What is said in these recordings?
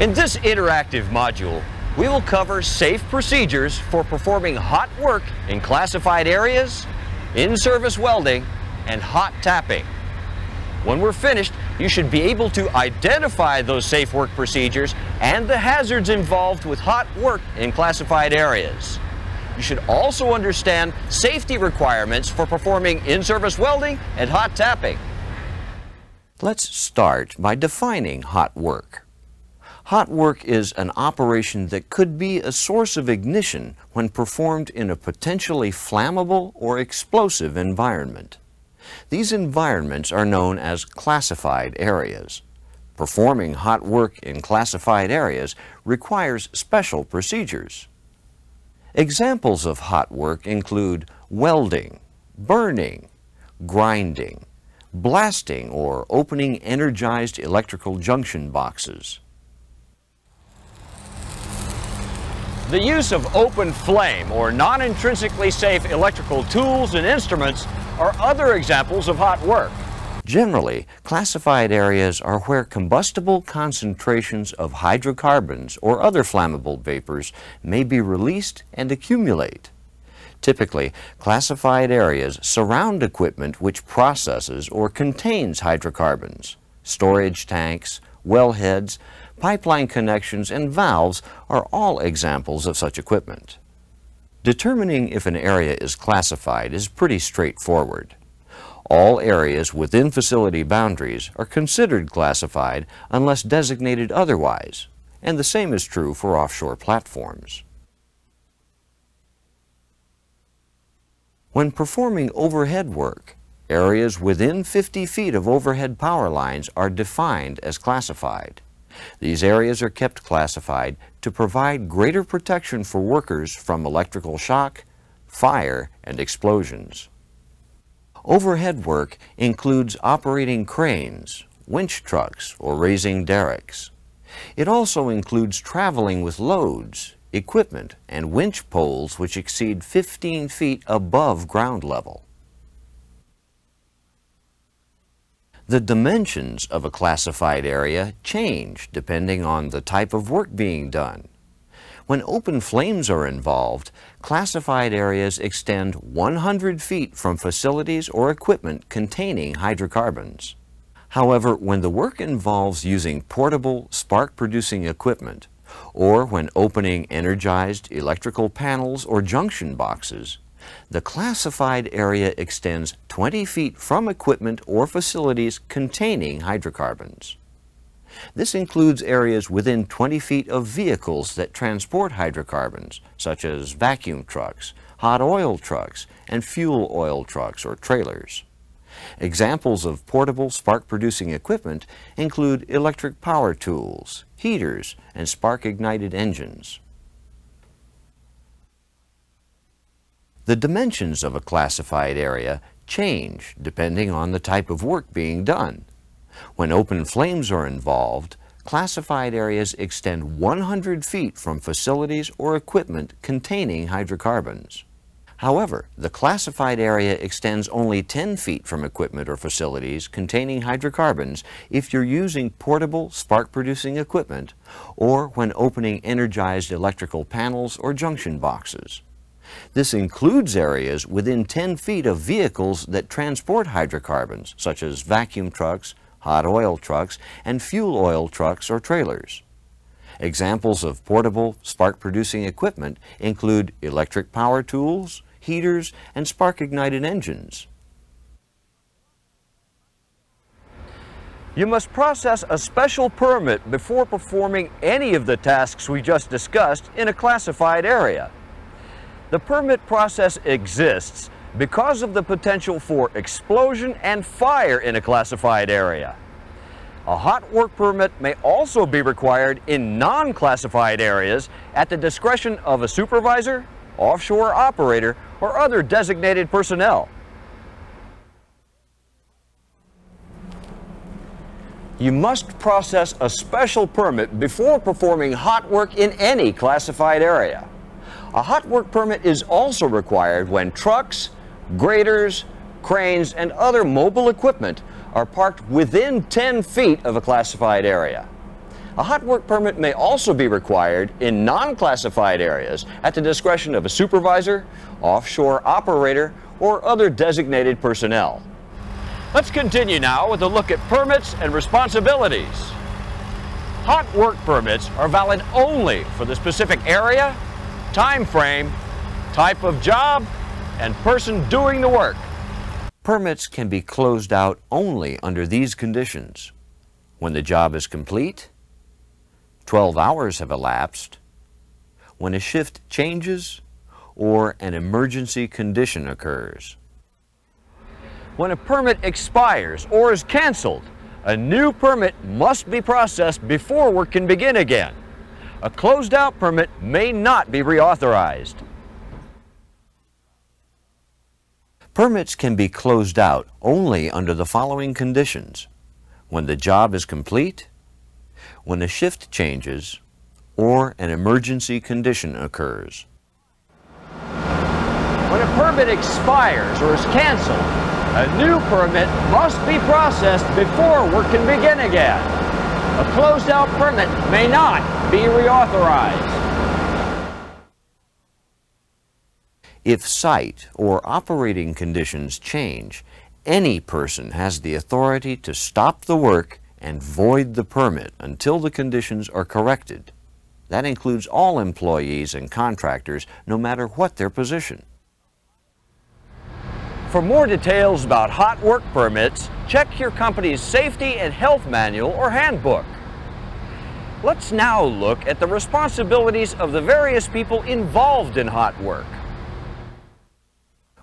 In this interactive module, we will cover safe procedures for performing hot work in classified areas, in-service welding, and hot tapping. When we're finished, you should be able to identify those safe work procedures and the hazards involved with hot work in classified areas. You should also understand safety requirements for performing in-service welding and hot tapping. Let's start by defining hot work. Hot work is an operation that could be a source of ignition when performed in a potentially flammable or explosive environment. These environments are known as classified areas. Performing hot work in classified areas requires special procedures. Examples of hot work include welding, burning, grinding, blasting or opening energized electrical junction boxes. The use of open flame or non-intrinsically safe electrical tools and instruments are other examples of hot work. Generally, classified areas are where combustible concentrations of hydrocarbons or other flammable vapors may be released and accumulate. Typically, classified areas surround equipment which processes or contains hydrocarbons. Storage tanks, wellheads, pipeline connections, and valves are all examples of such equipment. Determining if an area is classified is pretty straightforward. All areas within facility boundaries are considered classified unless designated otherwise, and the same is true for offshore platforms. When performing overhead work, areas within 50 feet of overhead power lines are defined as classified. These areas are kept classified to provide greater protection for workers from electrical shock, fire, and explosions. Overhead work includes operating cranes, winch trucks, or raising derricks. It also includes traveling with loads, equipment, and winch poles which exceed 15 feet above ground level. The dimensions of a classified area change depending on the type of work being done. When open flames are involved, classified areas extend 100 feet from facilities or equipment containing hydrocarbons. However, when the work involves using portable, spark-producing equipment, or when opening energized electrical panels or junction boxes, the classified area extends 20 feet from equipment or facilities containing hydrocarbons. This includes areas within 20 feet of vehicles that transport hydrocarbons, such as vacuum trucks, hot oil trucks, and fuel oil trucks or trailers. Examples of portable spark-producing equipment include electric power tools, heaters, and spark-ignited engines. The dimensions of a classified area change depending on the type of work being done. When open flames are involved, classified areas extend 100 feet from facilities or equipment containing hydrocarbons. However, the classified area extends only 10 feet from equipment or facilities containing hydrocarbons if you're using portable spark-producing equipment or when opening energized electrical panels or junction boxes. This includes areas within 10 feet of vehicles that transport hydrocarbons, such as vacuum trucks, hot oil trucks, and fuel oil trucks or trailers. Examples of portable spark-producing equipment include electric power tools, heaters, and spark-ignited engines. You must process a special permit before performing any of the tasks we just discussed in a classified area. The permit process exists because of the potential for explosion and fire in a classified area. A hot work permit may also be required in non-classified areas at the discretion of a supervisor, offshore operator, or other designated personnel. You must process a special permit before performing hot work in any classified area. A hot work permit is also required when trucks, graders, cranes, and other mobile equipment are parked within 10 feet of a classified area. A hot work permit may also be required in non-classified areas at the discretion of a supervisor, offshore operator, or other designated personnel. Let's continue now with a look at permits and responsibilities. Hot work permits are valid only for the specific area, time frame, type of job, and person doing the work. Permits can be closed out only under these conditions. When the job is complete, 12 hours have elapsed, when a shift changes, or an emergency condition occurs. When a permit expires or is canceled, a new permit must be processed before work can begin again. A closed out permit may not be reauthorized. Permits can be closed out only under the following conditions. When the job is complete, when a shift changes, or an emergency condition occurs. When a permit expires or is canceled, a new permit must be processed before work can begin again. A closed-out permit may not be reauthorized. If site or operating conditions change, any person has the authority to stop the work and void the permit until the conditions are corrected. That includes all employees and contractors, no matter what their position. For more details about hot work permits, check your company's safety and health manual or handbook. Let's now look at the responsibilities of the various people involved in hot work.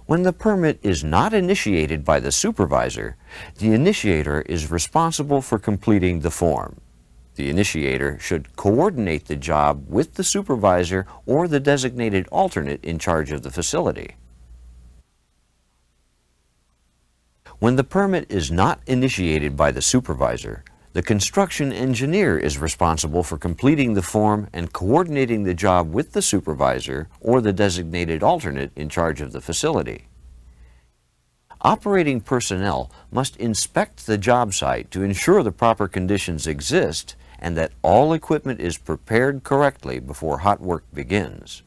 When the permit is not initiated by the supervisor, the initiator is responsible for completing the form. The initiator should coordinate the job with the supervisor or the designated alternate in charge of the facility. When the permit is not initiated by the supervisor, the construction engineer is responsible for completing the form and coordinating the job with the supervisor or the designated alternate in charge of the facility. Operating personnel must inspect the job site to ensure the proper conditions exist and that all equipment is prepared correctly before hot work begins.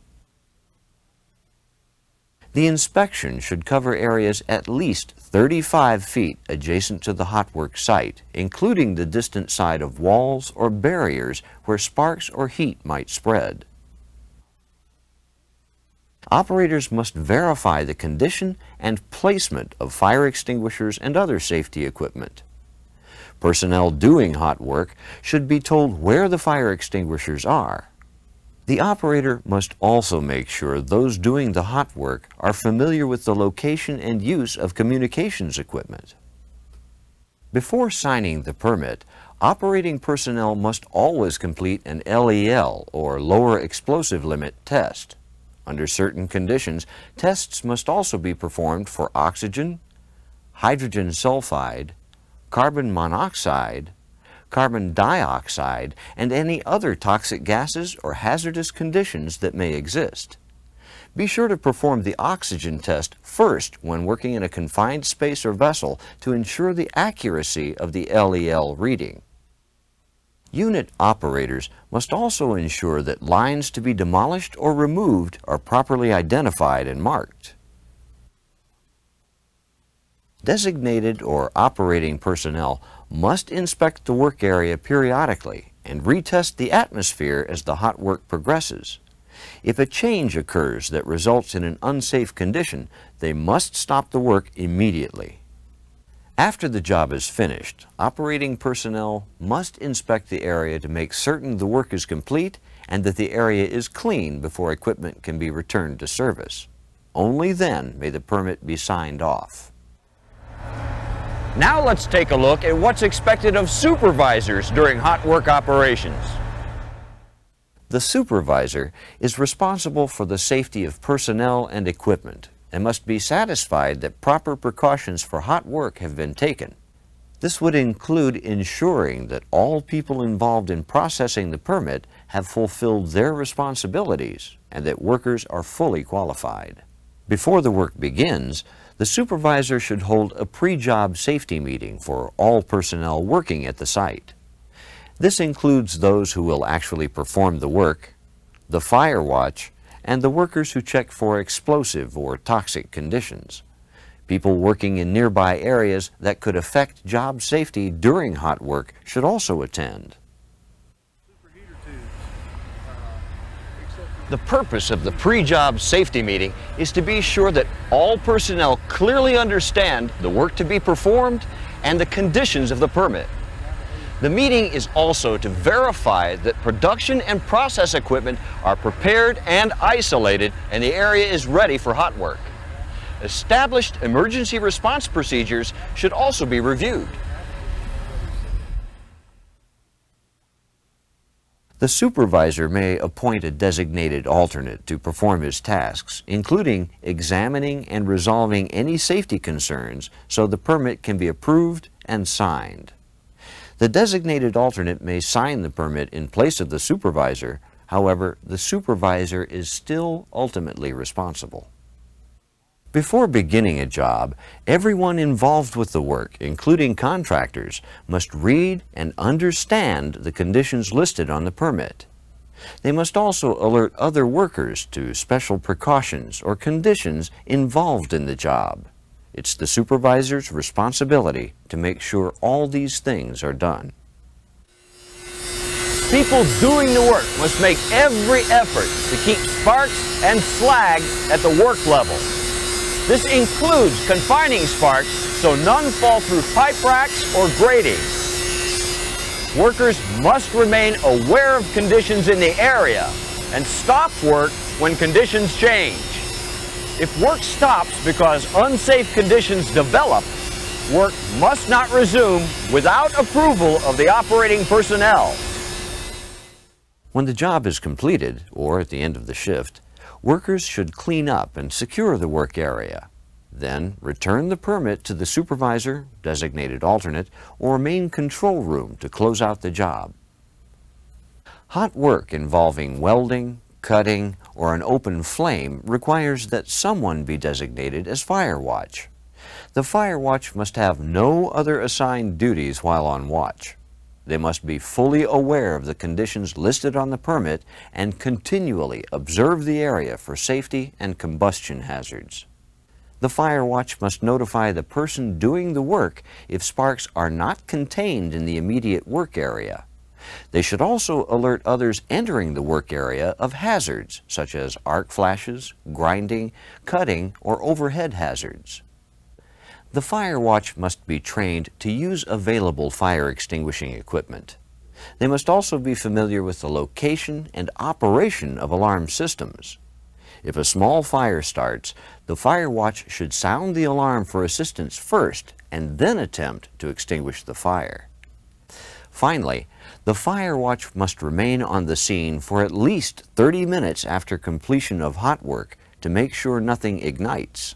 The inspection should cover areas at least 35 feet adjacent to the hot work site, including the distant side of walls or barriers where sparks or heat might spread. Operators must verify the condition and placement of fire extinguishers and other safety equipment. Personnel doing hot work should be told where the fire extinguishers are the operator must also make sure those doing the hot work are familiar with the location and use of communications equipment. Before signing the permit, operating personnel must always complete an LEL, or Lower Explosive Limit, test. Under certain conditions, tests must also be performed for oxygen, hydrogen sulfide, carbon monoxide, carbon dioxide, and any other toxic gases or hazardous conditions that may exist. Be sure to perform the oxygen test first when working in a confined space or vessel to ensure the accuracy of the LEL reading. Unit operators must also ensure that lines to be demolished or removed are properly identified and marked. Designated or operating personnel must inspect the work area periodically and retest the atmosphere as the hot work progresses. If a change occurs that results in an unsafe condition, they must stop the work immediately. After the job is finished, operating personnel must inspect the area to make certain the work is complete and that the area is clean before equipment can be returned to service. Only then may the permit be signed off. Now let's take a look at what's expected of supervisors during hot work operations. The supervisor is responsible for the safety of personnel and equipment and must be satisfied that proper precautions for hot work have been taken. This would include ensuring that all people involved in processing the permit have fulfilled their responsibilities and that workers are fully qualified. Before the work begins, the supervisor should hold a pre-job safety meeting for all personnel working at the site. This includes those who will actually perform the work, the fire watch, and the workers who check for explosive or toxic conditions. People working in nearby areas that could affect job safety during hot work should also attend. The purpose of the pre-job safety meeting is to be sure that all personnel clearly understand the work to be performed and the conditions of the permit. The meeting is also to verify that production and process equipment are prepared and isolated and the area is ready for hot work. Established emergency response procedures should also be reviewed. The supervisor may appoint a designated alternate to perform his tasks, including examining and resolving any safety concerns so the permit can be approved and signed. The designated alternate may sign the permit in place of the supervisor, however, the supervisor is still ultimately responsible. Before beginning a job, everyone involved with the work, including contractors, must read and understand the conditions listed on the permit. They must also alert other workers to special precautions or conditions involved in the job. It's the supervisor's responsibility to make sure all these things are done. People doing the work must make every effort to keep sparks and slag at the work level. This includes confining sparks so none fall through pipe racks or grating. Workers must remain aware of conditions in the area and stop work when conditions change. If work stops because unsafe conditions develop, work must not resume without approval of the operating personnel. When the job is completed, or at the end of the shift, workers should clean up and secure the work area. Then return the permit to the supervisor, designated alternate, or main control room to close out the job. Hot work involving welding, cutting, or an open flame requires that someone be designated as fire watch. The fire watch must have no other assigned duties while on watch. They must be fully aware of the conditions listed on the permit and continually observe the area for safety and combustion hazards. The fire watch must notify the person doing the work if sparks are not contained in the immediate work area. They should also alert others entering the work area of hazards such as arc flashes, grinding, cutting, or overhead hazards. The fire watch must be trained to use available fire extinguishing equipment. They must also be familiar with the location and operation of alarm systems. If a small fire starts, the fire watch should sound the alarm for assistance first and then attempt to extinguish the fire. Finally, the fire watch must remain on the scene for at least 30 minutes after completion of hot work to make sure nothing ignites.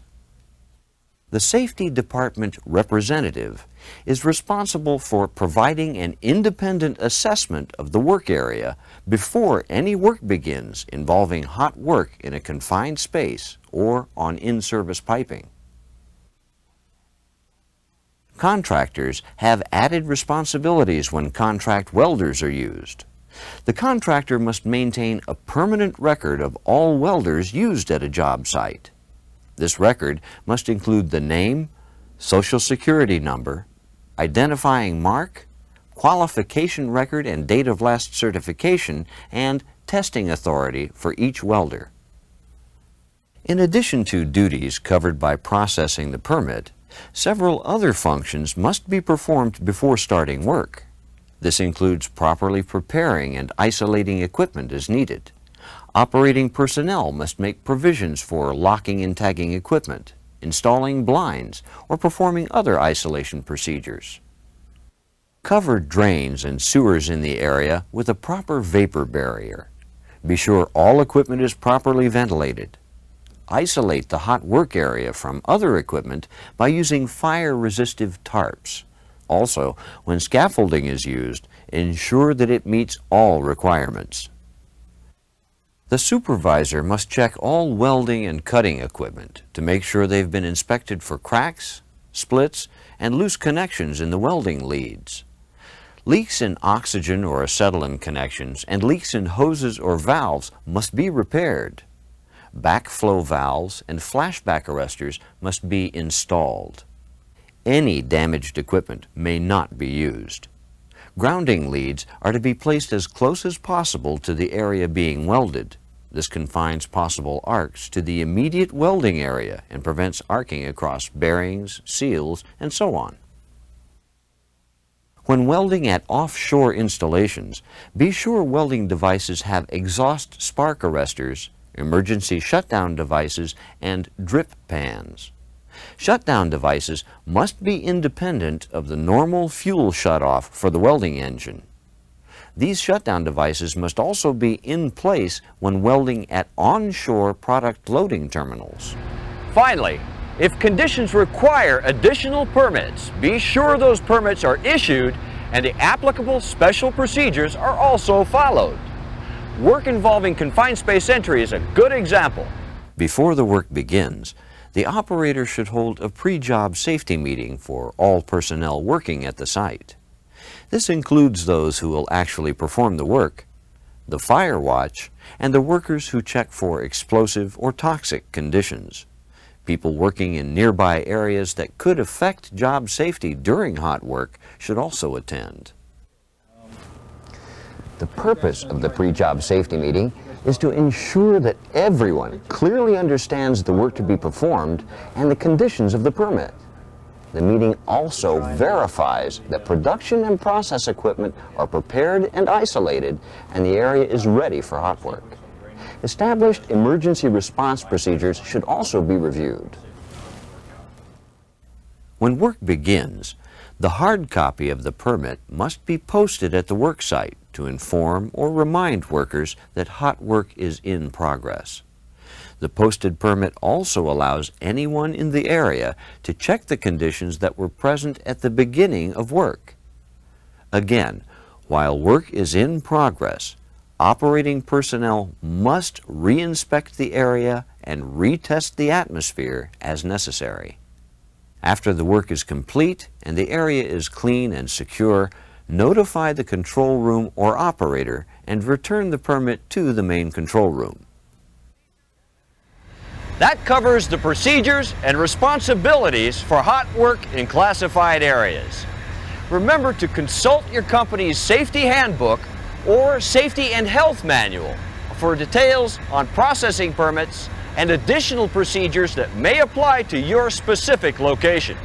The Safety Department representative is responsible for providing an independent assessment of the work area before any work begins involving hot work in a confined space or on in-service piping. Contractors have added responsibilities when contract welders are used. The contractor must maintain a permanent record of all welders used at a job site. This record must include the name, social security number, identifying mark, qualification record and date of last certification, and testing authority for each welder. In addition to duties covered by processing the permit, several other functions must be performed before starting work. This includes properly preparing and isolating equipment as needed. Operating personnel must make provisions for locking and tagging equipment, installing blinds, or performing other isolation procedures. Cover drains and sewers in the area with a proper vapor barrier. Be sure all equipment is properly ventilated. Isolate the hot work area from other equipment by using fire-resistive tarps. Also, when scaffolding is used, ensure that it meets all requirements. The supervisor must check all welding and cutting equipment to make sure they've been inspected for cracks, splits, and loose connections in the welding leads. Leaks in oxygen or acetylene connections and leaks in hoses or valves must be repaired. Backflow valves and flashback arresters must be installed. Any damaged equipment may not be used. Grounding leads are to be placed as close as possible to the area being welded. This confines possible arcs to the immediate welding area and prevents arcing across bearings, seals, and so on. When welding at offshore installations, be sure welding devices have exhaust spark arresters, emergency shutdown devices, and drip pans. Shutdown devices must be independent of the normal fuel shutoff for the welding engine. These shutdown devices must also be in place when welding at onshore product loading terminals. Finally, if conditions require additional permits, be sure those permits are issued and the applicable special procedures are also followed. Work involving confined space entry is a good example. Before the work begins, the operator should hold a pre-job safety meeting for all personnel working at the site. This includes those who will actually perform the work, the fire watch, and the workers who check for explosive or toxic conditions. People working in nearby areas that could affect job safety during hot work should also attend. The purpose of the pre-job safety meeting is to ensure that everyone clearly understands the work to be performed and the conditions of the permit. The meeting also verifies that production and process equipment are prepared and isolated and the area is ready for hot work. Established emergency response procedures should also be reviewed. When work begins, the hard copy of the permit must be posted at the work site to inform or remind workers that hot work is in progress. The posted permit also allows anyone in the area to check the conditions that were present at the beginning of work. Again, while work is in progress, operating personnel must re-inspect the area and retest the atmosphere as necessary. After the work is complete and the area is clean and secure, notify the control room or operator and return the permit to the main control room. That covers the procedures and responsibilities for hot work in classified areas. Remember to consult your company's safety handbook or Safety and Health Manual for details on processing permits and additional procedures that may apply to your specific location.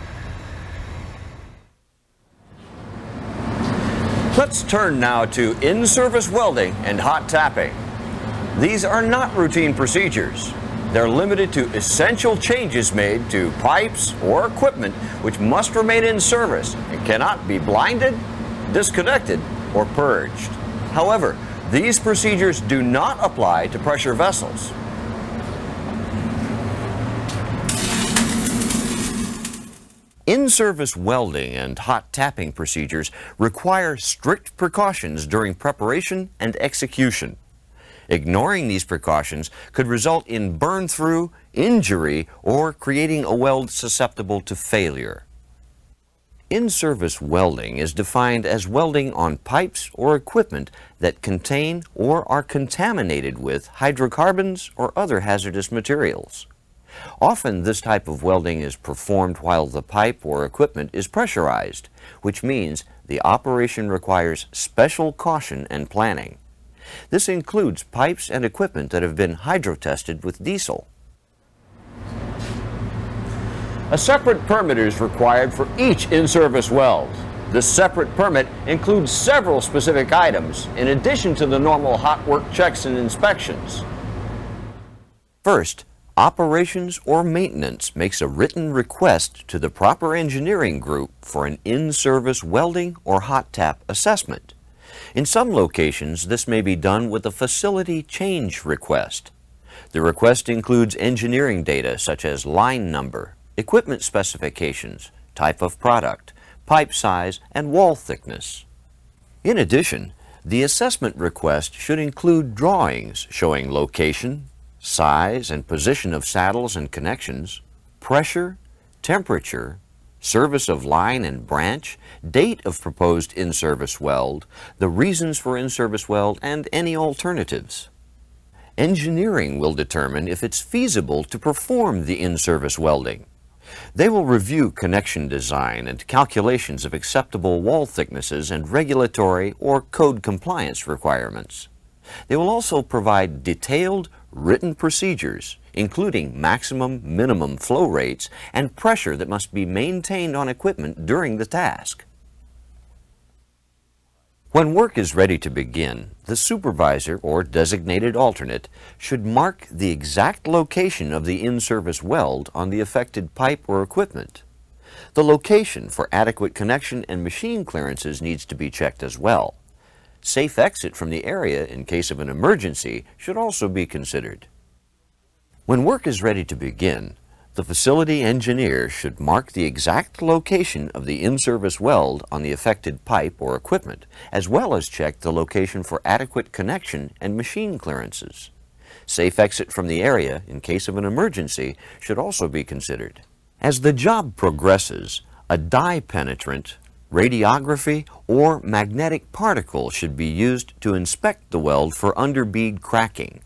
Let's turn now to in-service welding and hot tapping. These are not routine procedures. They're limited to essential changes made to pipes or equipment which must remain in service and cannot be blinded, disconnected, or purged. However, these procedures do not apply to pressure vessels. In-service welding and hot tapping procedures require strict precautions during preparation and execution. Ignoring these precautions could result in burn-through, injury, or creating a weld susceptible to failure. In-service welding is defined as welding on pipes or equipment that contain or are contaminated with hydrocarbons or other hazardous materials. Often this type of welding is performed while the pipe or equipment is pressurized, which means the operation requires special caution and planning. This includes pipes and equipment that have been hydro-tested with diesel. A separate permit is required for each in-service weld. This separate permit includes several specific items in addition to the normal hot work checks and inspections. First, operations or maintenance makes a written request to the proper engineering group for an in-service welding or hot tap assessment. In some locations, this may be done with a facility change request. The request includes engineering data such as line number, equipment specifications, type of product, pipe size, and wall thickness. In addition, the assessment request should include drawings showing location, size and position of saddles and connections, pressure, temperature, service of line and branch, date of proposed in-service weld, the reasons for in-service weld, and any alternatives. Engineering will determine if it's feasible to perform the in-service welding. They will review connection design and calculations of acceptable wall thicknesses and regulatory or code compliance requirements. They will also provide detailed written procedures, including maximum minimum flow rates and pressure that must be maintained on equipment during the task. When work is ready to begin, the supervisor or designated alternate should mark the exact location of the in-service weld on the affected pipe or equipment. The location for adequate connection and machine clearances needs to be checked as well. Safe exit from the area in case of an emergency should also be considered. When work is ready to begin, the facility engineer should mark the exact location of the in-service weld on the affected pipe or equipment, as well as check the location for adequate connection and machine clearances. Safe exit from the area in case of an emergency should also be considered. As the job progresses, a dye penetrant, radiography, or magnetic particle should be used to inspect the weld for underbead cracking.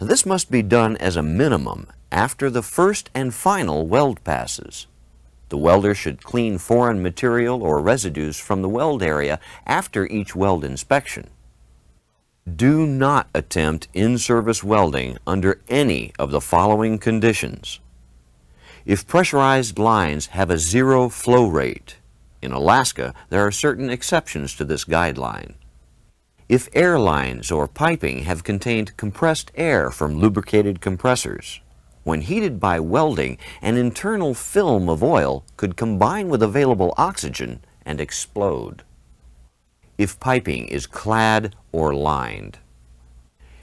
This must be done as a minimum after the first and final weld passes. The welder should clean foreign material or residues from the weld area after each weld inspection. Do not attempt in-service welding under any of the following conditions. If pressurized lines have a zero flow rate, in Alaska there are certain exceptions to this guideline. If air lines or piping have contained compressed air from lubricated compressors, when heated by welding, an internal film of oil could combine with available oxygen and explode. If piping is clad or lined.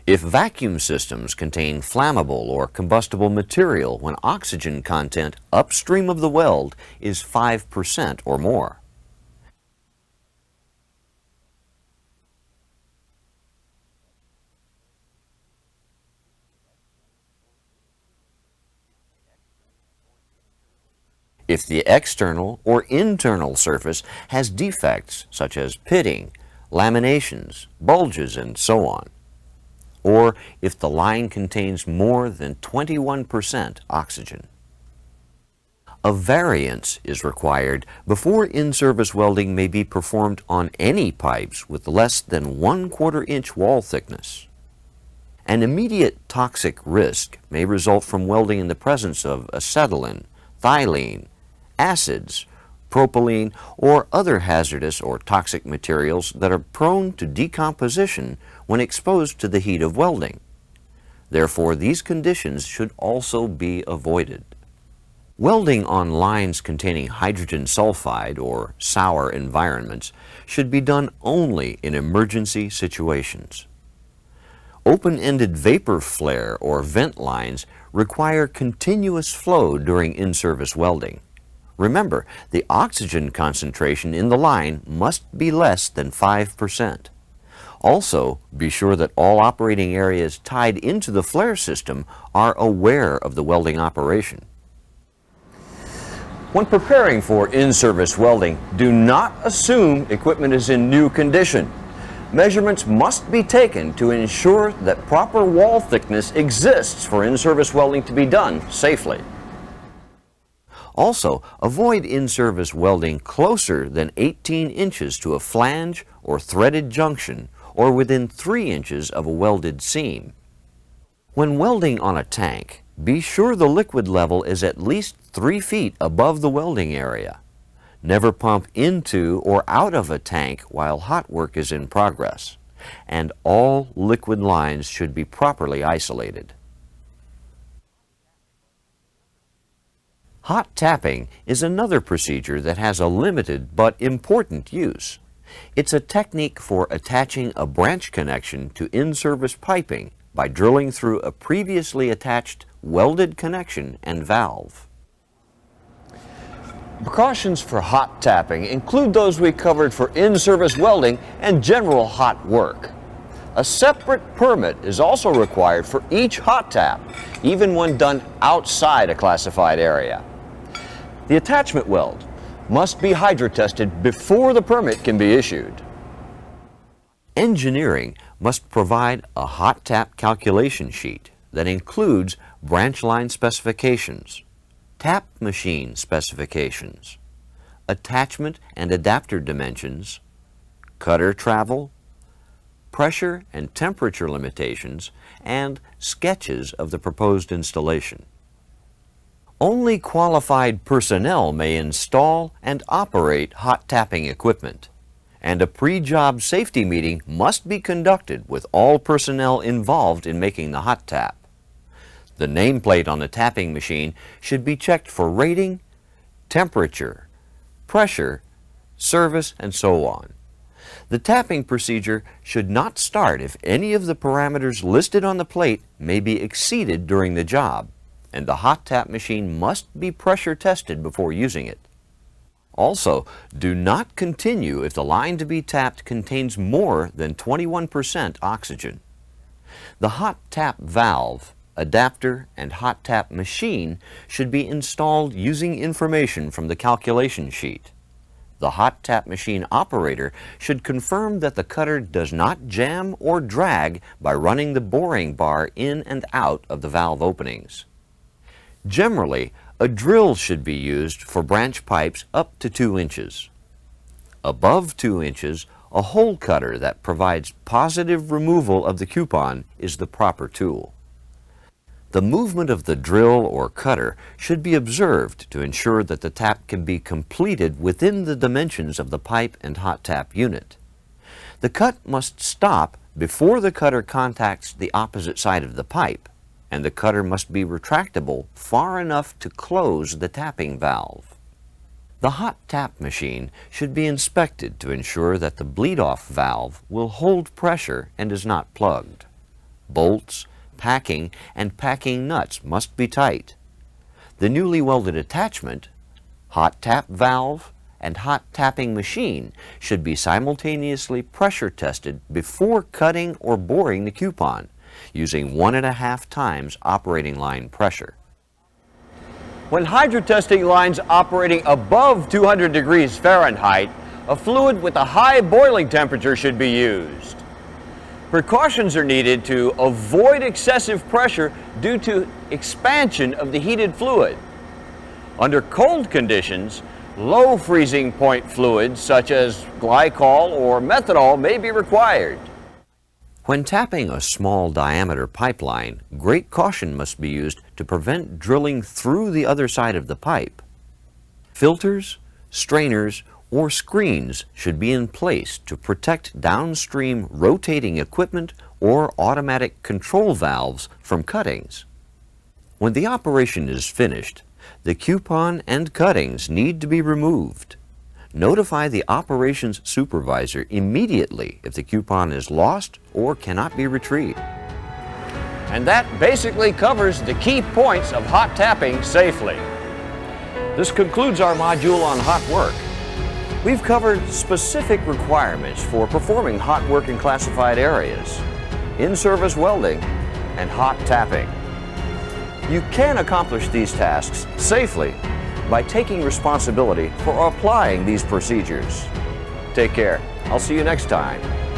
If vacuum systems contain flammable or combustible material when oxygen content upstream of the weld is 5% or more. if the external or internal surface has defects such as pitting, laminations, bulges, and so on, or if the line contains more than 21% oxygen. A variance is required before in-service welding may be performed on any pipes with less than one quarter inch wall thickness. An immediate toxic risk may result from welding in the presence of acetylene, ethylene, acids, propylene, or other hazardous or toxic materials that are prone to decomposition when exposed to the heat of welding. Therefore, these conditions should also be avoided. Welding on lines containing hydrogen sulfide or sour environments should be done only in emergency situations. Open-ended vapor flare or vent lines require continuous flow during in-service welding. Remember, the oxygen concentration in the line must be less than 5%. Also, be sure that all operating areas tied into the flare system are aware of the welding operation. When preparing for in-service welding, do not assume equipment is in new condition. Measurements must be taken to ensure that proper wall thickness exists for in-service welding to be done safely. Also, avoid in-service welding closer than 18 inches to a flange or threaded junction or within 3 inches of a welded seam. When welding on a tank, be sure the liquid level is at least 3 feet above the welding area. Never pump into or out of a tank while hot work is in progress. And all liquid lines should be properly isolated. Hot tapping is another procedure that has a limited but important use. It's a technique for attaching a branch connection to in-service piping by drilling through a previously attached welded connection and valve. Precautions for hot tapping include those we covered for in-service welding and general hot work. A separate permit is also required for each hot tap, even when done outside a classified area. The attachment weld must be hydro-tested before the permit can be issued. Engineering must provide a hot tap calculation sheet that includes branch line specifications, tap machine specifications, attachment and adapter dimensions, cutter travel, pressure and temperature limitations, and sketches of the proposed installation. Only qualified personnel may install and operate hot tapping equipment, and a pre-job safety meeting must be conducted with all personnel involved in making the hot tap. The nameplate on the tapping machine should be checked for rating, temperature, pressure, service, and so on. The tapping procedure should not start if any of the parameters listed on the plate may be exceeded during the job, and the hot tap machine must be pressure tested before using it. Also, do not continue if the line to be tapped contains more than 21% oxygen. The hot tap valve, adapter, and hot tap machine should be installed using information from the calculation sheet. The hot tap machine operator should confirm that the cutter does not jam or drag by running the boring bar in and out of the valve openings. Generally, a drill should be used for branch pipes up to 2 inches. Above 2 inches, a hole cutter that provides positive removal of the coupon is the proper tool. The movement of the drill or cutter should be observed to ensure that the tap can be completed within the dimensions of the pipe and hot tap unit. The cut must stop before the cutter contacts the opposite side of the pipe, and the cutter must be retractable far enough to close the tapping valve. The hot tap machine should be inspected to ensure that the bleed-off valve will hold pressure and is not plugged. Bolts, packing, and packing nuts must be tight. The newly welded attachment, hot tap valve, and hot tapping machine should be simultaneously pressure tested before cutting or boring the coupon using one and a half times operating line pressure. When hydrotesting lines operating above 200 degrees Fahrenheit, a fluid with a high boiling temperature should be used. Precautions are needed to avoid excessive pressure due to expansion of the heated fluid. Under cold conditions, low freezing point fluids such as glycol or methanol may be required. When tapping a small diameter pipeline, great caution must be used to prevent drilling through the other side of the pipe. Filters, strainers, or screens should be in place to protect downstream rotating equipment or automatic control valves from cuttings. When the operation is finished, the coupon and cuttings need to be removed. Notify the operations supervisor immediately if the coupon is lost or cannot be retrieved. And that basically covers the key points of hot tapping safely. This concludes our module on hot work. We've covered specific requirements for performing hot work in classified areas, in-service welding, and hot tapping. You can accomplish these tasks safely by taking responsibility for applying these procedures. Take care. I'll see you next time